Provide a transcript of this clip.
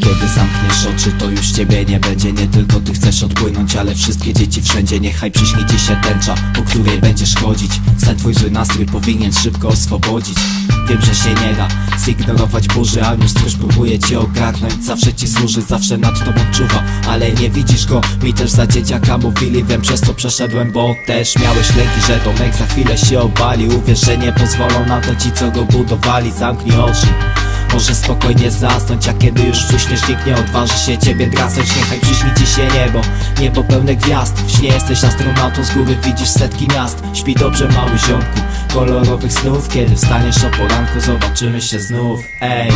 Kiedy zamkniesz oczy, to już ciebie nie będzie. Nie tylko ty chcesz odpłynąć, ale wszystkie dzieci wszędzie. Niechaj przyśni ci się tęcza, po której będziesz chodzić. Sen twój zły nastrój powinien szybko oswobodzić. Wiem, że się nie da zignorować burzy A stróż próbuje cię ogarnąć Zawsze ci służy, zawsze nad tobą czuwa Ale nie widzisz go, mi też za dzieciaka mówili Wiem, przez to przeszedłem, bo też miałeś lęki Że domek za chwilę się obali. Uwierz, że nie pozwolą na to ci, co go budowali. Zamknij oczy może spokojnie zasnąć, a kiedy już uśniesz Nikt nie odważy się ciebie drasnąć. Niechaj przyśni ci się niebo, niebo pełne gwiazd. W śnie jesteś astronautą, z góry widzisz setki miast. Śpi dobrze mały ziomku, kolorowych snów. Kiedy wstaniesz o poranku, zobaczymy się znów. Ej